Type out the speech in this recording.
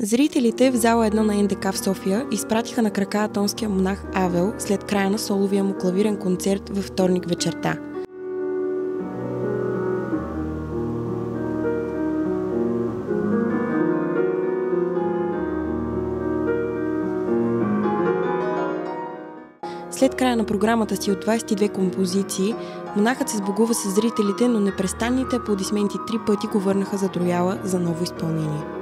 Зрителите в зала 1 на НДК в София изпратиха на крака атонския монах Авел след края на соловия му клавирен концерт във вторник вечерта – След края на програмата си от 22 композиции, монахът се сбогува с зрителите, но непрестанните аплодисменти три пъти го върнаха за Трояла за ново изпълнение.